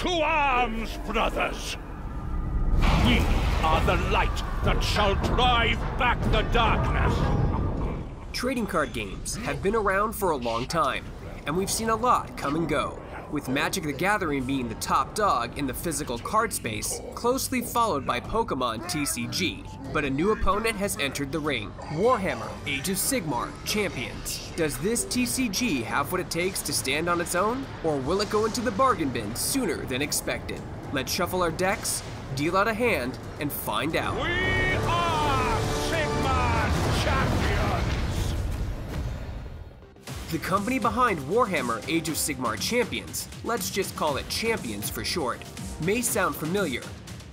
To arms, brothers! We are the light that shall drive back the darkness! Trading card games have been around for a long time, and we've seen a lot come and go, with Magic the Gathering being the top dog in the physical card space, closely followed by Pokemon TCG. But a new opponent has entered the ring Warhammer Age of Sigmar Champions. Does this TCG have what it takes to stand on its own, or will it go into the bargain bin sooner than expected? Let's shuffle our decks, deal out a hand, and find out. We The company behind Warhammer Age of Sigmar Champions, let's just call it Champions for short, may sound familiar.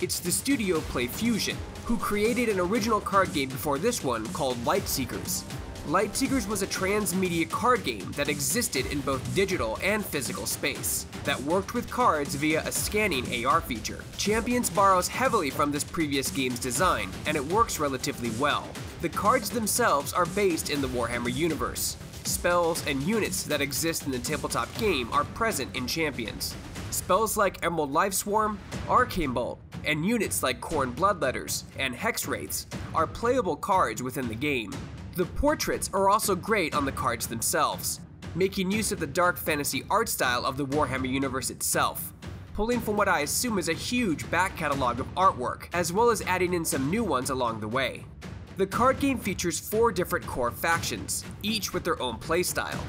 It's the studio Playfusion, who created an original card game before this one called Lightseekers. Lightseekers was a transmedia card game that existed in both digital and physical space, that worked with cards via a scanning AR feature. Champions borrows heavily from this previous game's design, and it works relatively well. The cards themselves are based in the Warhammer universe. Spells and units that exist in the tabletop game are present in Champions. Spells like Emerald Lifeswarm, Arcane Bolt, and units like Khorne Bloodletters and Hex Wraiths are playable cards within the game. The portraits are also great on the cards themselves, making use of the dark fantasy art style of the Warhammer universe itself, pulling from what I assume is a huge back catalog of artwork, as well as adding in some new ones along the way. The card game features four different core factions, each with their own playstyle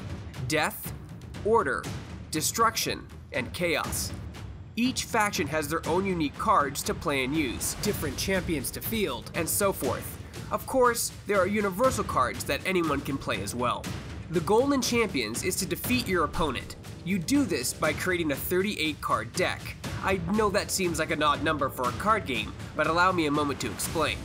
Death, Order, Destruction, and Chaos. Each faction has their own unique cards to play and use, different champions to field, and so forth. Of course, there are universal cards that anyone can play as well. The goal in Champions is to defeat your opponent. You do this by creating a 38 card deck. I know that seems like an odd number for a card game, but allow me a moment to explain.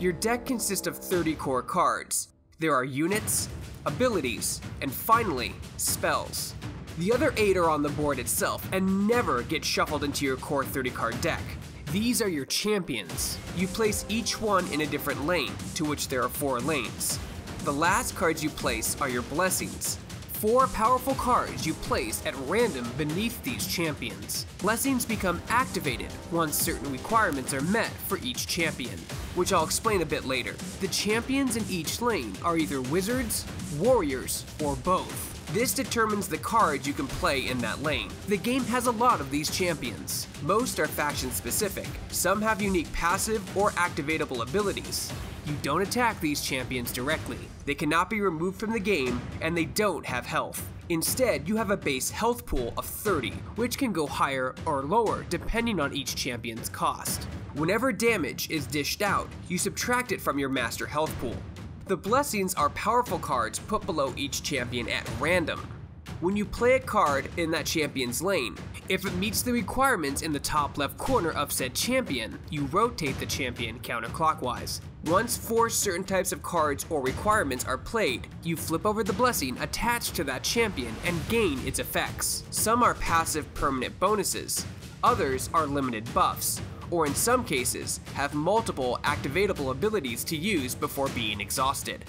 Your deck consists of 30 core cards. There are units, abilities, and finally, spells. The other 8 are on the board itself and never get shuffled into your core 30 card deck. These are your champions. You place each one in a different lane, to which there are four lanes. The last cards you place are your blessings. Four powerful cards you place at random beneath these champions. Blessings become activated once certain requirements are met for each champion, which I'll explain a bit later. The champions in each lane are either wizards, warriors, or both. This determines the cards you can play in that lane. The game has a lot of these champions. Most are faction specific, some have unique passive or activatable abilities. You don't attack these champions directly. They cannot be removed from the game, and they don't have health. Instead, you have a base health pool of 30, which can go higher or lower depending on each champion's cost. Whenever damage is dished out, you subtract it from your master health pool. The blessings are powerful cards put below each champion at random. When you play a card in that champion's lane, if it meets the requirements in the top left corner of said champion, you rotate the champion counterclockwise. Once four certain types of cards or requirements are played, you flip over the blessing attached to that champion and gain its effects. Some are passive permanent bonuses, others are limited buffs, or in some cases, have multiple activatable abilities to use before being exhausted.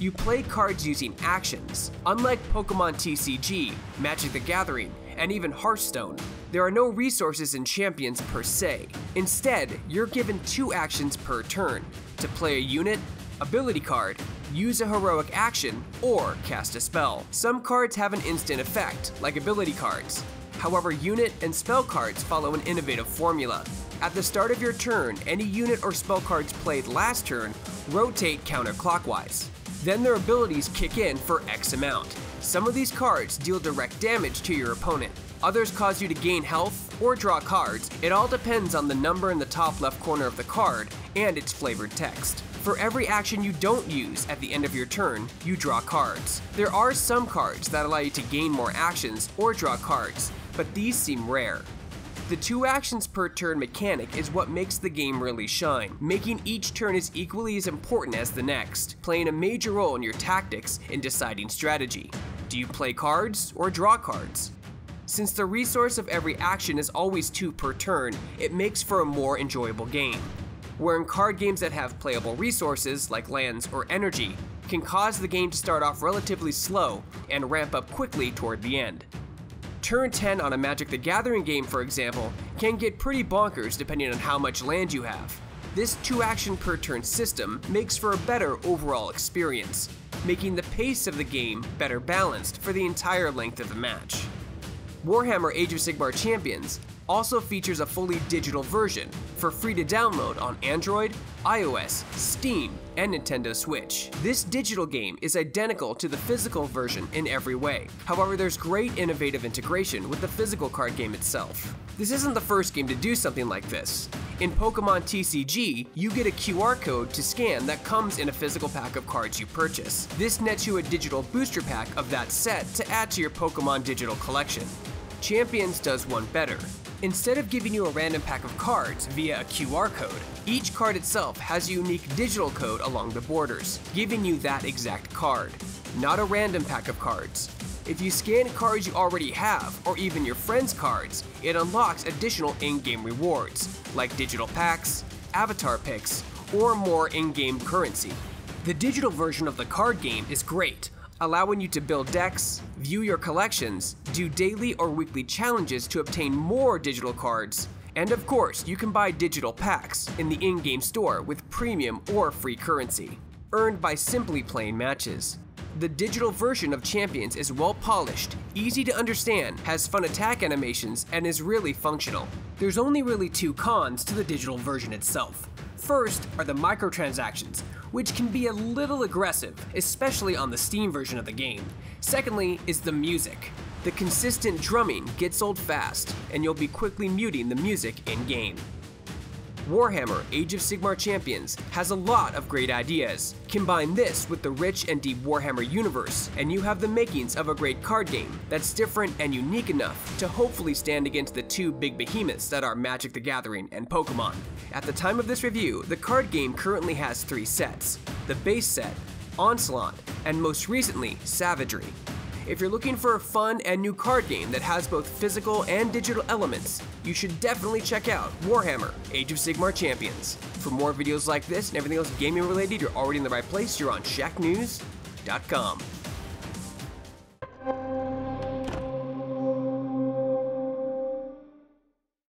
You play cards using actions. Unlike Pokemon TCG, Magic the Gathering, and even Hearthstone, there are no resources in Champions per se. Instead, you're given two actions per turn to play a unit, ability card, use a heroic action, or cast a spell. Some cards have an instant effect, like ability cards. However, unit and spell cards follow an innovative formula. At the start of your turn, any unit or spell cards played last turn rotate counterclockwise. Then their abilities kick in for X amount. Some of these cards deal direct damage to your opponent. Others cause you to gain health or draw cards. It all depends on the number in the top left corner of the card and its flavored text. For every action you don't use at the end of your turn, you draw cards. There are some cards that allow you to gain more actions or draw cards, but these seem rare. The two actions per turn mechanic is what makes the game really shine, making each turn as equally as important as the next, playing a major role in your tactics in deciding strategy. Do you play cards or draw cards? Since the resource of every action is always two per turn, it makes for a more enjoyable game. Where in card games that have playable resources, like lands or energy, can cause the game to start off relatively slow and ramp up quickly toward the end. Turn 10 on a Magic the Gathering game, for example, can get pretty bonkers depending on how much land you have. This 2 action per turn system makes for a better overall experience, making the pace of the game better balanced for the entire length of the match. Warhammer Age of Sigmar Champions also features a fully digital version for free to download on Android, iOS, Steam, and Nintendo Switch. This digital game is identical to the physical version in every way. However, there's great innovative integration with the physical card game itself. This isn't the first game to do something like this. In Pokemon TCG, you get a QR code to scan that comes in a physical pack of cards you purchase. This nets you a digital booster pack of that set to add to your Pokemon digital collection. Champions does one better. Instead of giving you a random pack of cards via a QR code, each card itself has a unique digital code along the borders, giving you that exact card, not a random pack of cards. If you scan cards you already have, or even your friends' cards, it unlocks additional in-game rewards, like digital packs, avatar picks, or more in-game currency. The digital version of the card game is great, allowing you to build decks, view your collections, do daily or weekly challenges to obtain more digital cards, and of course, you can buy digital packs in the in-game store with premium or free currency, earned by simply playing matches. The digital version of Champions is well polished, easy to understand, has fun attack animations, and is really functional. There's only really two cons to the digital version itself. First are the microtransactions, which can be a little aggressive, especially on the Steam version of the game. Secondly is the music. The consistent drumming gets old fast, and you'll be quickly muting the music in-game. Warhammer Age of Sigmar Champions has a lot of great ideas. Combine this with the rich and deep Warhammer universe, and you have the makings of a great card game that's different and unique enough to hopefully stand against the two big behemoths that are Magic the Gathering and Pokemon. At the time of this review, the card game currently has three sets the base set, Onslaught, and most recently, Savagery. If you're looking for a fun and new card game that has both physical and digital elements, you should definitely check out Warhammer Age of Sigmar Champions. For more videos like this and everything else gaming related, you're already in the right place. You're on ShackNews.com.